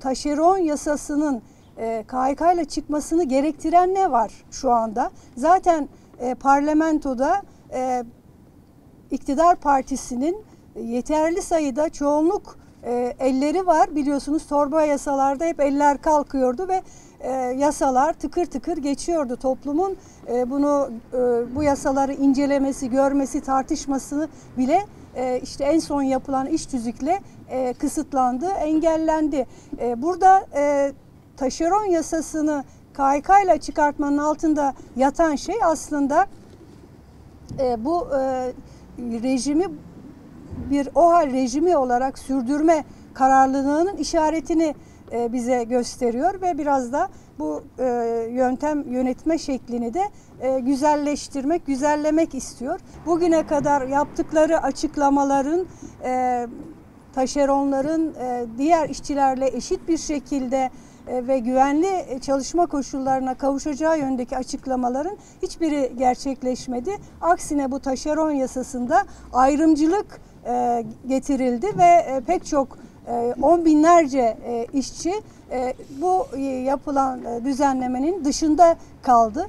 taşeron yasasının e, KHK ile çıkmasını gerektiren ne var şu anda? Zaten e, parlamentoda e, iktidar partisinin yeterli sayıda çoğunluk e, elleri var. Biliyorsunuz torba yasalarda hep eller kalkıyordu ve e, yasalar tıkır tıkır geçiyordu. Toplumun e, bunu e, bu yasaları incelemesi, görmesi, tartışması bile e, işte en son yapılan iş tüzükle e, kısıtlandı, engellendi. E, burada e, taşeron yasasını KHK ile çıkartmanın altında yatan şey aslında e, bu e, rejimi bir OHAL rejimi olarak sürdürme kararlılığının işaretini e, bize gösteriyor ve biraz da bu e, yöntem yönetme şeklini de e, güzelleştirmek, güzellemek istiyor. Bugüne kadar yaptıkları açıklamaların taşeronların diğer işçilerle eşit bir şekilde ve güvenli çalışma koşullarına kavuşacağı yöndeki açıklamaların hiçbiri gerçekleşmedi. Aksine bu taşeron yasasında ayrımcılık e, getirildi ve e, pek çok e, on binlerce e, işçi e, bu e, yapılan e, düzenlemenin dışında kaldı.